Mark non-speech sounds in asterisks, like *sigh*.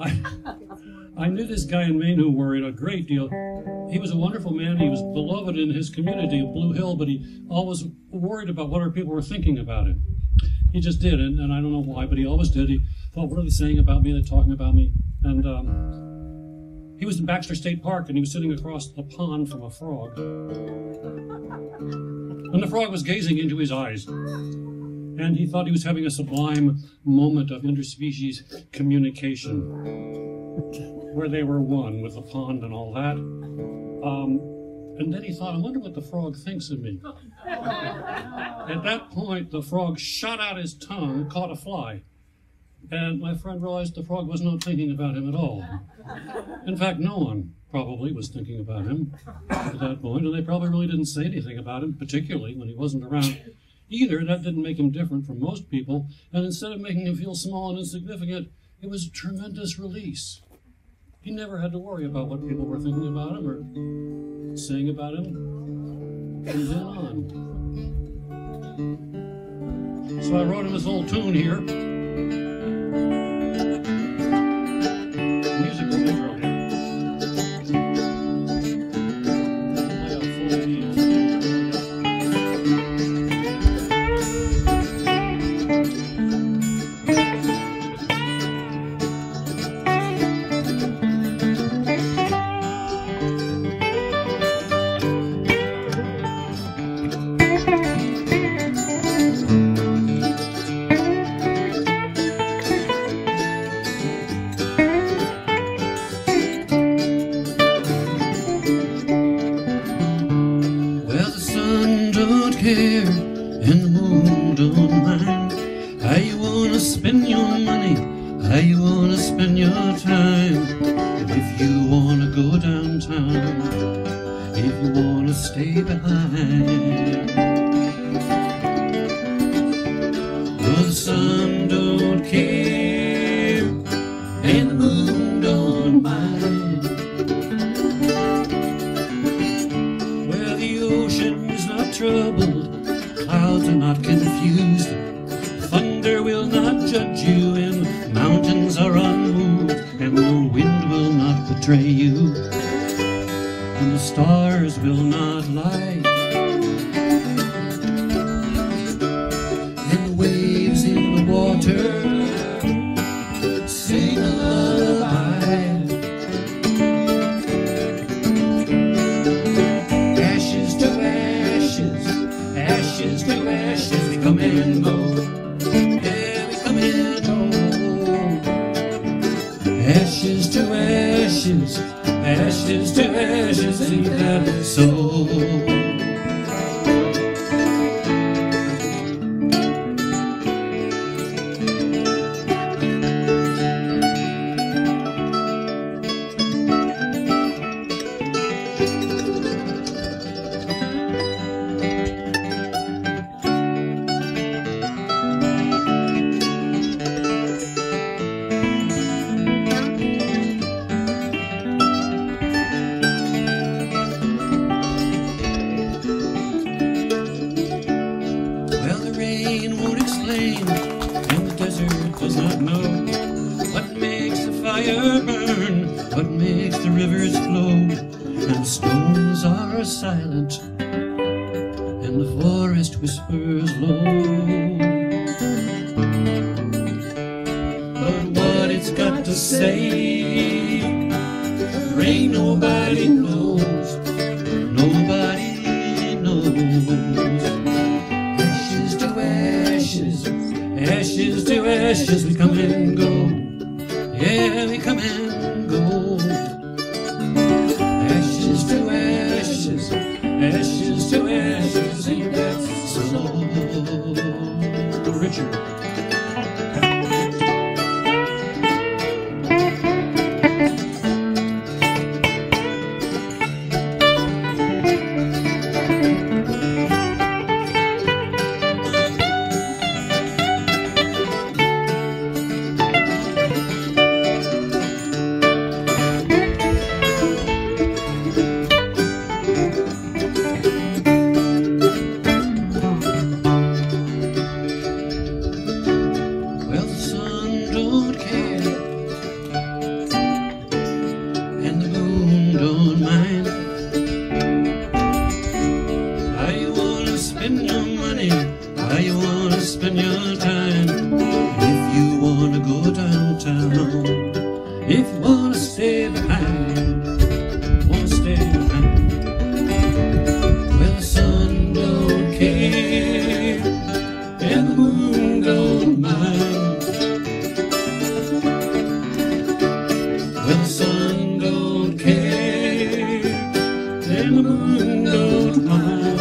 I, I knew this guy in Maine who worried a great deal. He was a wonderful man. He was beloved in his community of Blue Hill, but he always worried about what other people were thinking about him. He just did, and, and I don't know why, but he always did. He thought, what are they saying about me? They're talking about me. And um, he was in Baxter State Park, and he was sitting across the pond from a frog. And the frog was gazing into his eyes. And he thought he was having a sublime moment of interspecies communication, where they were one with the pond and all that. Um, and then he thought, I wonder what the frog thinks of me. *laughs* At that point, the frog shot out his tongue, caught a fly. And my friend realized the frog was not thinking about him at all. In fact, no one probably was thinking about him at that point, and they probably really didn't say anything about him, particularly when he wasn't around either. That didn't make him different from most people, and instead of making him feel small and insignificant, it was a tremendous release. He never had to worry about what people were thinking about him or saying about him from then on. So I wrote him this old tune here. Care and the moon don't mind how you wanna spend your money, how you wanna spend your time. If you wanna go downtown, if you wanna stay behind. The waves in the water sing a. Ashes to ashes, ashes to ashes, come and go. Ashes to ashes, ashes to ashes, ain't that so? Does not know what makes the fire burn, what makes the rivers flow, and stones are silent, and the forest whispers low. But what it's got to say, there ain't nobody knows, knows. And in the moon gold mine. When the sun gold care. in the moon gold mine.